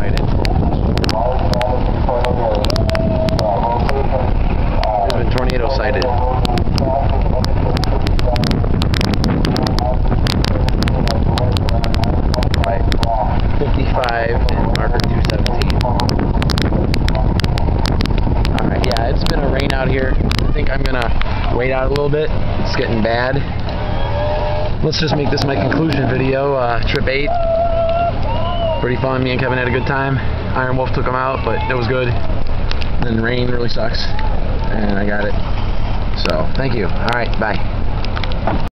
sighted. There's been tornado sighted. Right. 55 and marker 217. Alright, yeah, it's been a rain out here. I think I'm gonna wait out a little bit. It's getting bad. Let's just make this my conclusion video. Uh, trip 8. Pretty fun. Me and Kevin had a good time. Iron Wolf took him out, but it was good. And then rain really sucks. And I got it. So, thank you. Alright, bye.